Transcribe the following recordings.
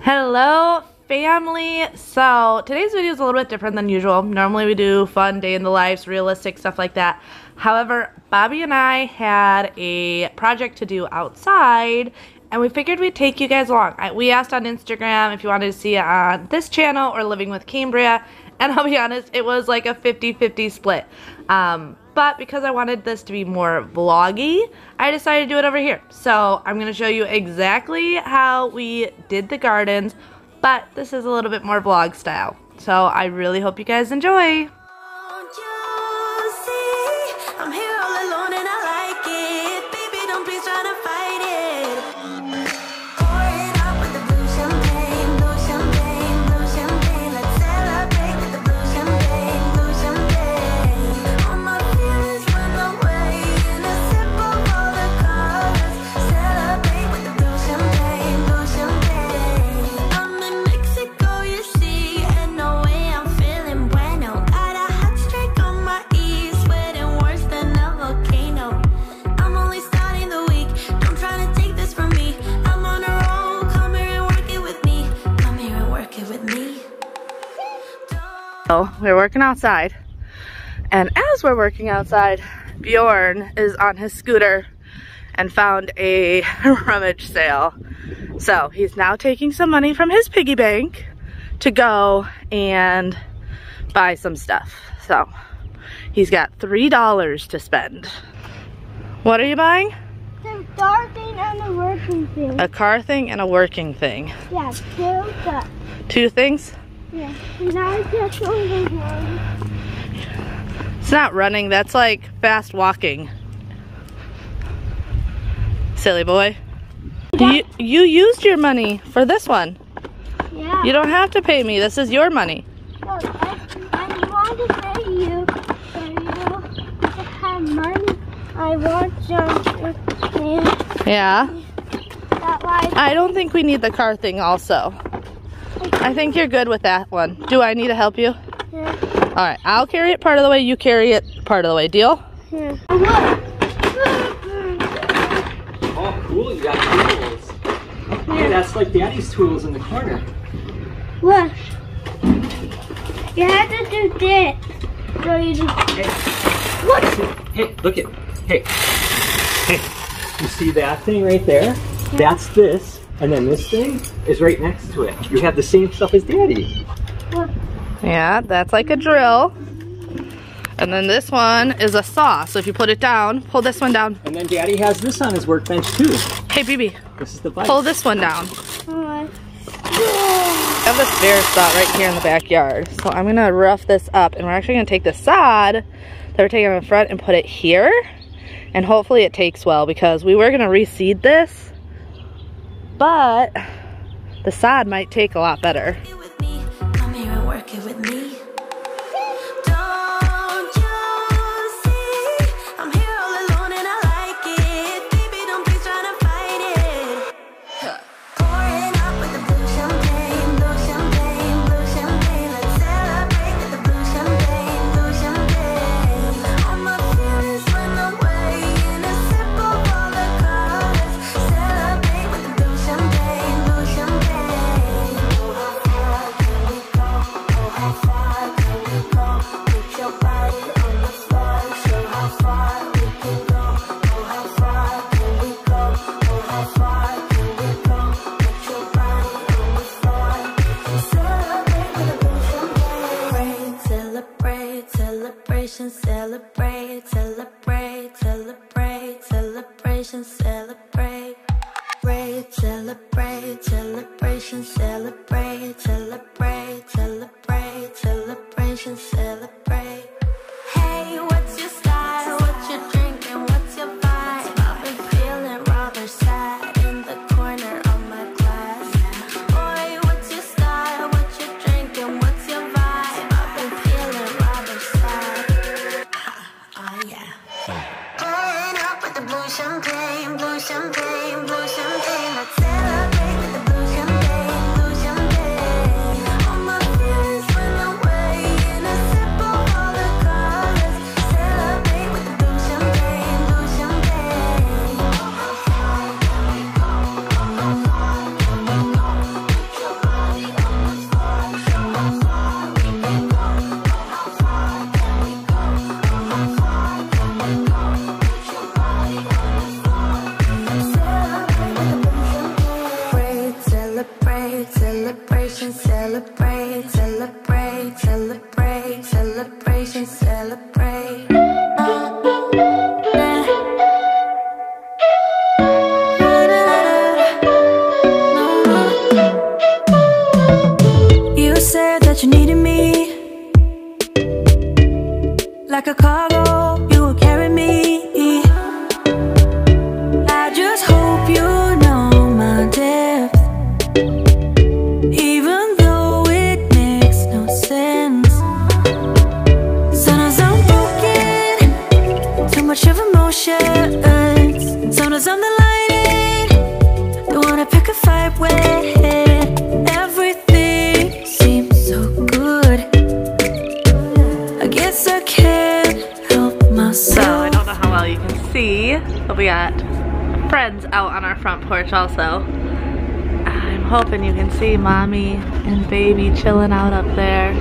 Hello family! So today's video is a little bit different than usual. Normally we do fun day in the lives, realistic stuff like that. However, Bobby and I had a project to do outside and we figured we'd take you guys along. We asked on Instagram if you wanted to see it on this channel or Living with Cambriea and I'll be honest, it was like a 50-50 split. Um, but because I wanted this to be more vloggy, I decided to do it over here. So I'm going to show you exactly how we did the gardens, but this is a little bit more vlog style. So I really hope you guys enjoy. So we're working outside. And as we're working outside, Bjorn is on his scooter and found a rummage sale. So he's now taking some money from his piggy bank to go and buy some stuff. So he's got $3 to spend. What are you buying? A car thing and a working thing. A car thing and a working thing. Yeah, two stuff. Two things? Yeah, now just over. It's not running, that's like fast walking. Silly boy. You, you used your money for this one. Yeah. You don't have to pay me, this is your money. Look, I, I want to pay you, but you don't have money. I want. Yeah. That I don't think we need the car thing also. I think you're good with that one. Do I need to help you? Yeah. All right, I'll carry it part of the way, you carry it part of the way. Deal? Yeah. Oh, cool, you got tools. Hey, that's like Daddy's tools in the corner. Look. You have to do this. So you do. What? Hey, look at, hey. Hey, you see that thing right there? That's this, and then this thing is right next to it. You have the same stuff as Daddy. Yeah, that's like a drill. And then this one is a saw. So if you put it down, pull this one down. And then Daddy has this on his workbench too. Hey, BB, This is the bike. pull this one down. Alright. I have this bare spot right here in the backyard. So I'm gonna rough this up and we're actually gonna take the sod that we're taking in front and put it here. And hopefully it takes well because we were gonna reseed this, but the side might take a lot better. Celebrate, celebrate, celebrate, celebration, celebrate. Celebrate, celebration, celebrate, celebrate, celebrate, celebration, celebrate. Champagne, blue champagne, but we got friends out on our front porch also. I'm hoping you can see mommy and baby chilling out up there.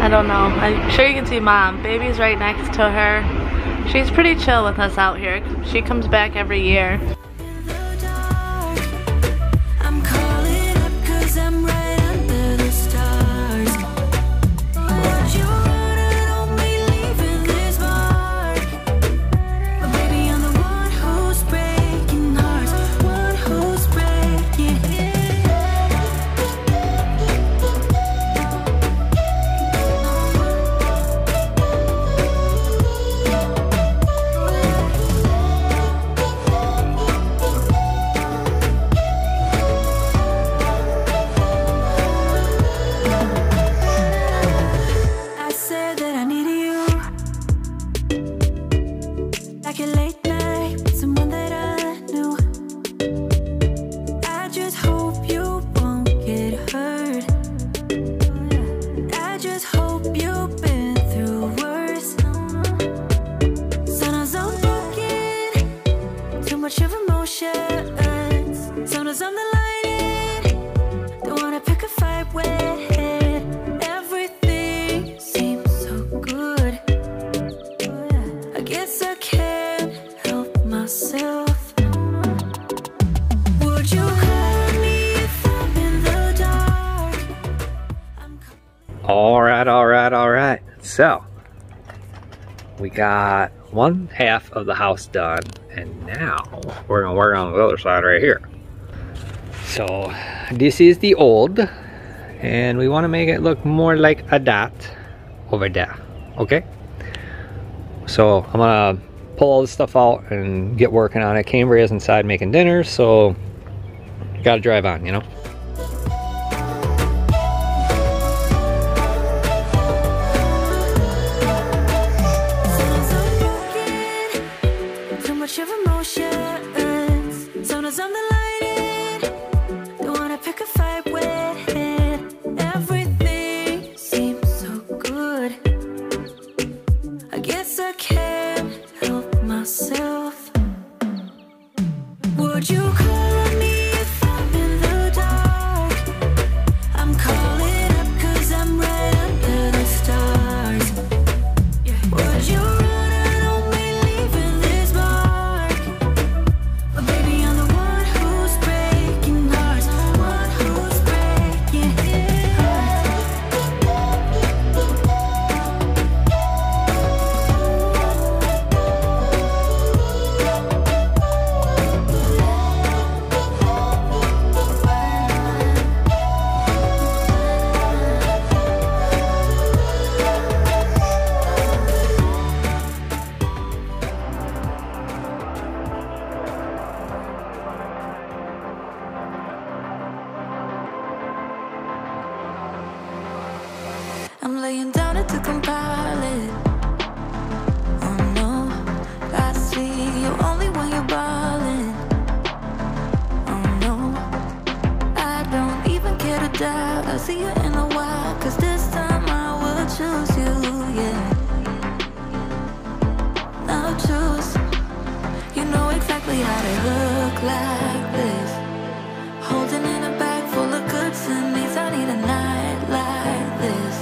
I don't know. I'm sure you can see mom. Baby's right next to her. She's pretty chill with us out here. She comes back every year. We got one half of the house done, and now we're gonna work on the other side right here. So, this is the old, and we want to make it look more like a dot over there. Okay. So I'm gonna pull all this stuff out and get working on it. Cambriea's inside making dinner, so gotta drive on, you know. Doubt. I'll see you in a while, cause this time I will choose you, yeah. Now choose, you know exactly how to look like this. Holding in a bag full of goods and needs, I need a night like this.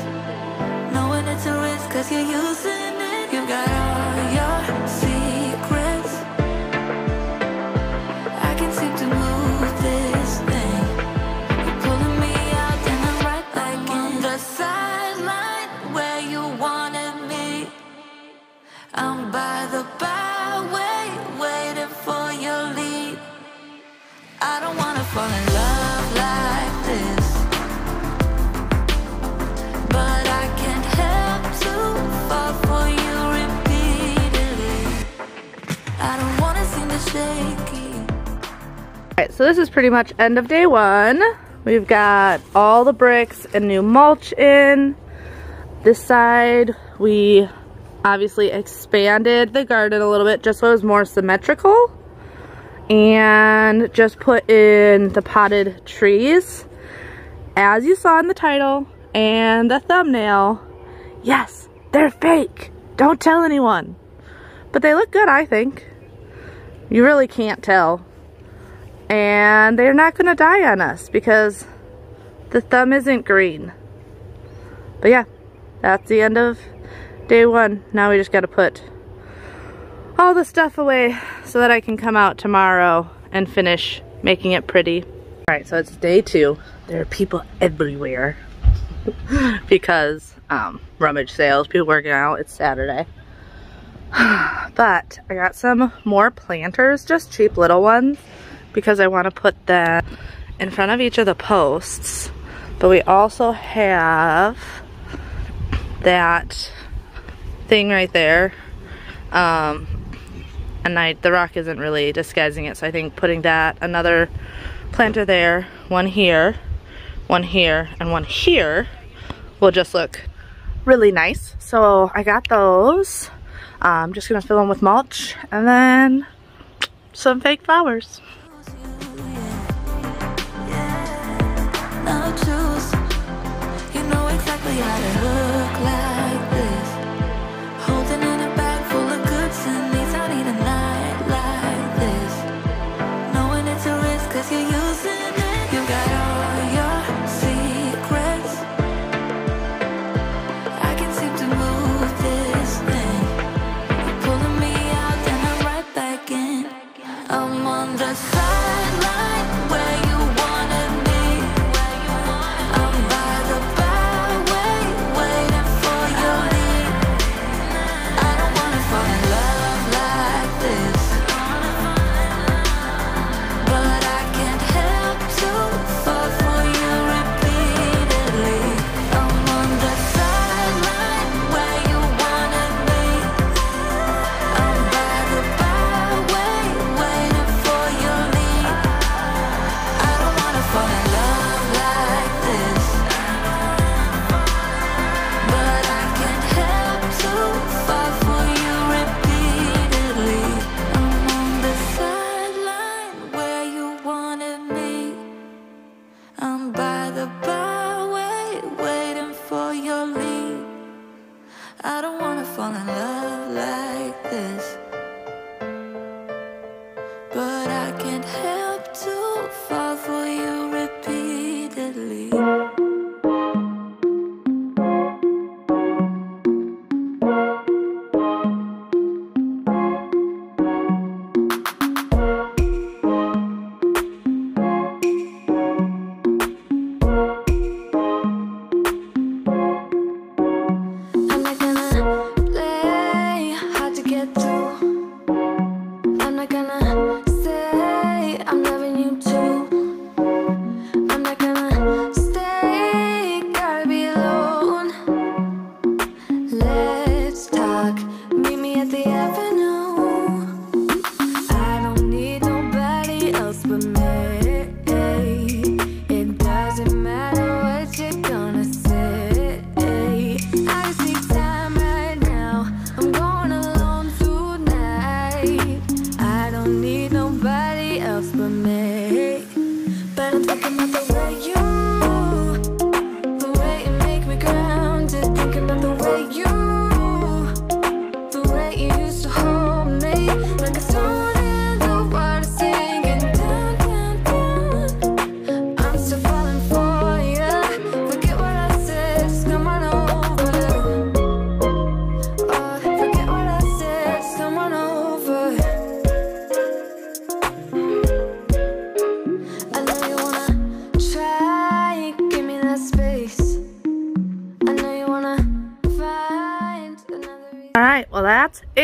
Knowing it's a risk cause you're using it You've got this is pretty much end of day one. We've got all the bricks and new mulch in. This side, we obviously expanded the garden a little bit just so it was more symmetrical. And just put in the potted trees. As you saw in the title and the thumbnail, yes, they're fake. Don't tell anyone. But they look good, I think. You really can't tell. And they're not to die on us because the thumb isn't green. But yeah, that's the end of day one. Now we just got to put all the stuff away so that I can come out tomorrow and finish making it pretty. Alright, so it's day two. There are people everywhere because um, rummage sales, people working out, it's Saturday. but I got some more planters, just cheap little ones, because I want to put them in front of each of the posts. But we also have that thing right there. Um, and I, the rock isn't really disguising it, so I think putting that, another planter there, one here, one here, and one here will just look really nice. So I got those. I'm just gonna fill them with mulch and then some fake flowers.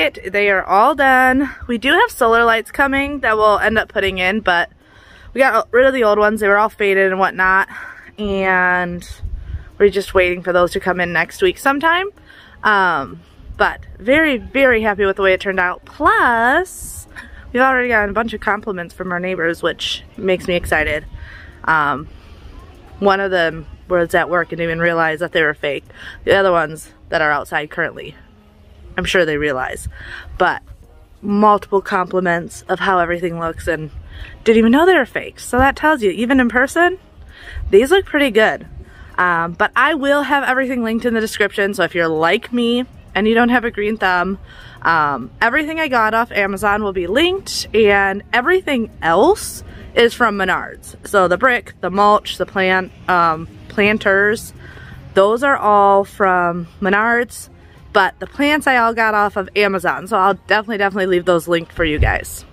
It. They are all done. We do have solar lights coming that we'll end up putting in, but we got rid of the old ones. They were all faded and whatnot. And we're just waiting for those to come in next week sometime. Um, but very, very happy with the way it turned out. Plus, We've already gotten a bunch of compliments from our neighbors, which makes me excited. Um, one of them was at work and didn't even realize that they were fake. The other ones that are outside currently, I'm sure they realize. But multiple compliments of how everything looks and didn't even know they were fake. So that tells you, even in person, these look pretty good. Um, but I will have everything linked in the description. So if you're like me and you don't have a green thumb, um, everything I got off Amazon will be linked and everything else is from Menards. So the brick, the mulch, the plant, um, planters, those are all from Menards, but the plants I all got off of Amazon. So I'll definitely, definitely leave those linked for you guys.